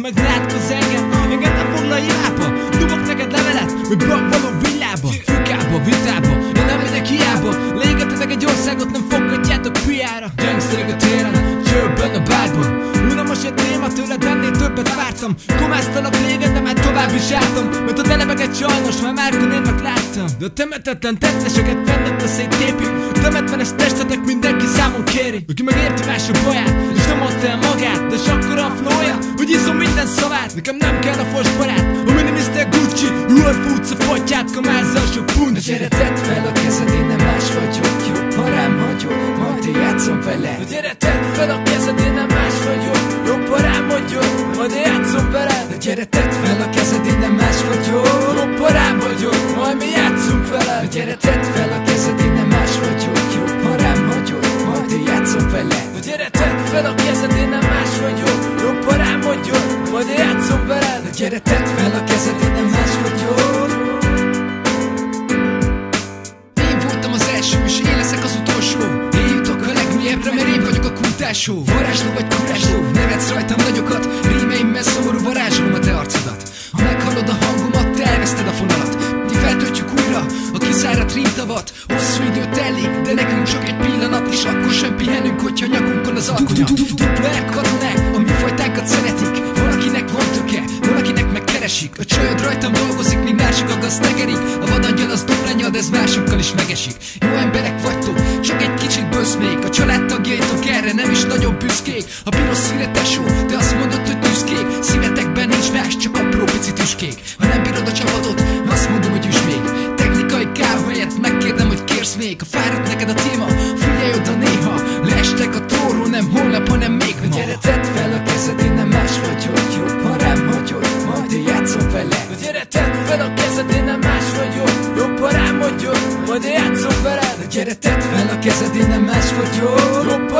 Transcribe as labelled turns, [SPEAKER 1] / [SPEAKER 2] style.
[SPEAKER 1] meg átkozz engem Engem nem foglalj lába Dubok neked levelet, hogy való villába Fükába, vitába, én nem megyek hiába Légetetek egy országot, nem fogadjátok piára. Gangsterek a téren, csőbben a bárban most egy téma tőled, ennél többet vártam. Komáztalak régen, de már tovább is álltam Mert a telebeket sajnos már márkon én meg láttam. De a temetetlen tetteseket fennett a széttépi Temetvenes testetek mindenki számon kéri. Aki meg érti más a baját, Nekem nem kell a fos barát, a miniszter Gucci Jól futsz a fatját, kamázza a sok puncs
[SPEAKER 2] Gyere tedd fel a kezed, én nem más vagyok Jobb, ha rám hagyod, majd én játszom vele.
[SPEAKER 1] Gyere tedd fel a kezed, én nem más vagyok Jobb, ha rám hagyod, majd én játszom veled
[SPEAKER 2] Gyere tedd fel a kezed, én nem más vagyok
[SPEAKER 1] Jobb, ha rám majd mi játszunk veled
[SPEAKER 2] Gyere tedd fel a kezed, én nem más vagyok én játszom vele.
[SPEAKER 1] Gyere tedd fel a kezed, én nem más vagyok. Jobb, ha rám hagyod, majd játszom veled.
[SPEAKER 2] Gyere tedd fel a kezed, én nem más vagyok. Én voltam az első, és én leszek az utolsó. Én jutok a legmélyebbre, mert én vagyok a kultásó. Varázsló vagy kurásló, nevetsz rajtam nagyokat Rímeimmel szomorú varázsolom rímtavat Hosszú idő telik, de nekünk csak egy pillanat És akkor sem pihenünk, hogyha nyakunkon az alkonya Dupla katonák, a mi fajtánkat szeretik. Valakinek van töke, valakinek meg keresik A csajod rajtam dolgozik, míg mások a gaz tegerik A vadangyal az duplányad, ez másokkal is megesik. Jó emberek vagytok, csak egy kicsit bösz még. A családtagjaitok erre nem is nagyon büszkék. A piros színe tesó, de azt fáradt neked a téma, figyelj oda néha. Leestek a tóró, nem holnap, hanem még ma. Gyere, tedd fel a kezed, én nem más vagyok. Jobb, ha rám hagyod, majd én játszom vele.
[SPEAKER 1] Gyere tedd fel a kezed, én nem más vagyok. Jobb, ha rám hagyod, majd én játszom veled.
[SPEAKER 2] Gyere, tedd fel a kezed, én nem más vagyok.
[SPEAKER 1] Jobb,